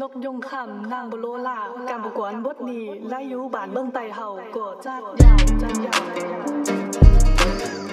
นกยงคำนางบโลลาการประกวนบทนี้ไล่ยุบานเบิ่งไตเฮาก่อจัดยาวจัดยาว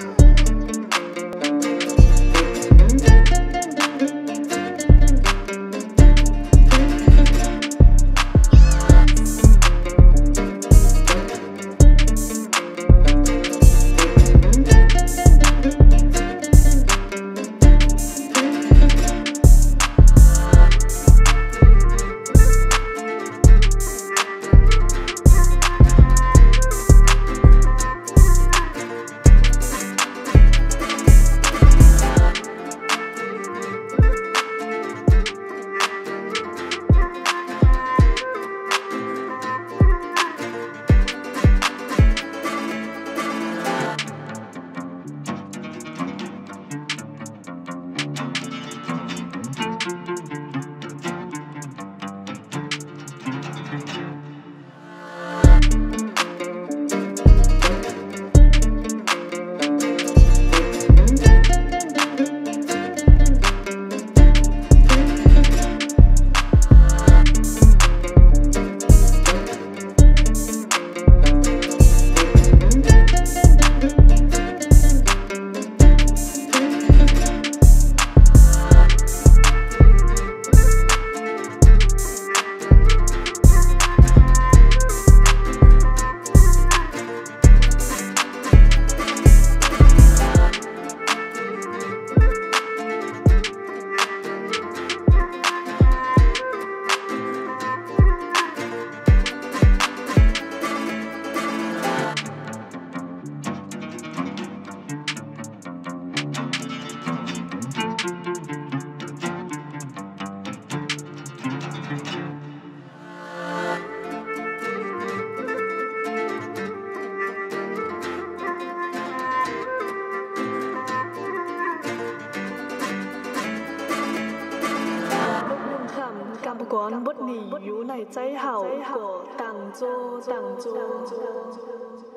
观不离于内在好果，当作当作。当作当作